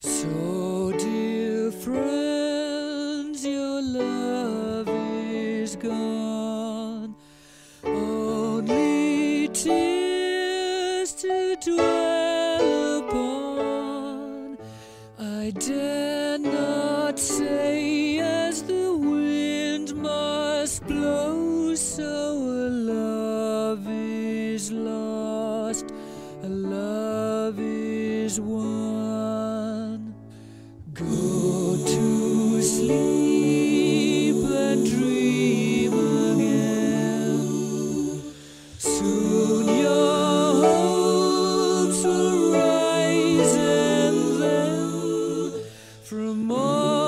So, dear friends, your love is gone. Only tears to dwell upon. I dare not say as the wind must blow, so a love is lost, a love is won. from all